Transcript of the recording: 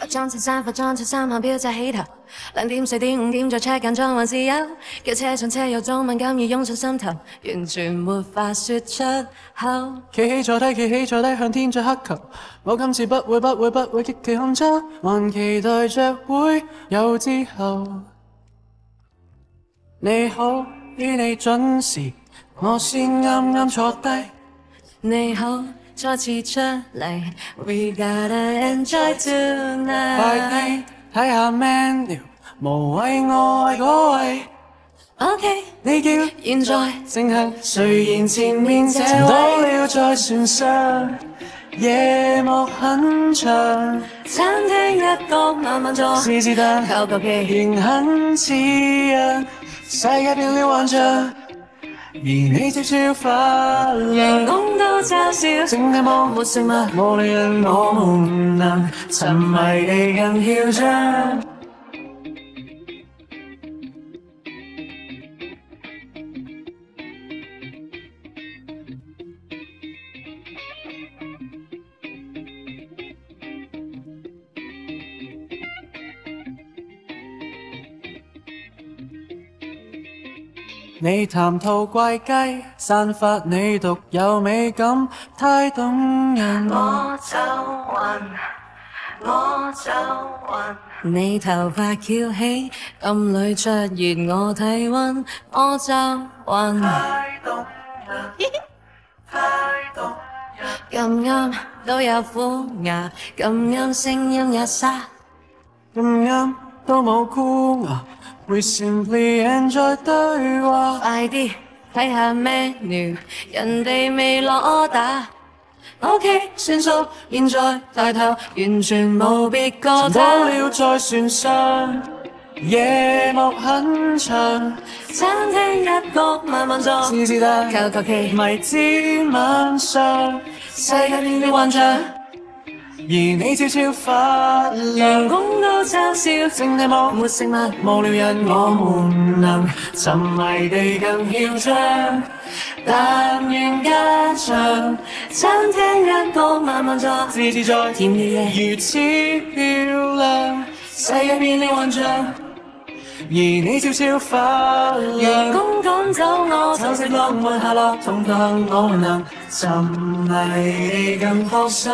化妆前散，化妆前散，旁边别在黑桃。两点四点五点在车间撞还是有，叫车上车有装敏感，易涌上心头，完全没法说出口。企起坐低，企起坐低，向天再乞求，我今次不会，不会，不会，极其紧张，还期待着会有之后。你好，依你准时，我先啱啱坐低。你好，再次出嚟。We gotta enjoy tonight。快啲睇下 menu。无谓爱嗰位，OK？你叫现在正系，谁然前面这位到了在船上，夜幕很长，餐厅一角慢慢坐，私私谈，靠靠其仍很似样。世界变了幻象。而你却超发亮，阳光都嘲笑，正系梦没事物，我愿我们能沉迷地更嚣张。你谈吐怪鸡，散发你独有美感，太动人。我就运，我就运。你头发翘起，暗里灼热我体温。我就运，太动人，太动人。咁啱都有虎牙，咁啱声音也沙，咁啱都冇箍牙。We simply enjoy 对话。快啲睇下咩 menu，人哋未攞打，OK，算数，现在抬头，完全无别个争。坐了在船上，夜幕很长，餐厅一角慢慢坐。痴痴的求求其迷之晚上，世界变得幻像。而你悄悄发亮，阳光都嘲笑，静夜莫没食物，无聊人我们能沉迷地更嚣张。但愿家常，餐厅一个慢慢坐，自在在甜了，如此漂亮，世界变了完象。而你悄悄发亮，成功赶走我就式浪漫下落，痛恨我能沉迷更放心。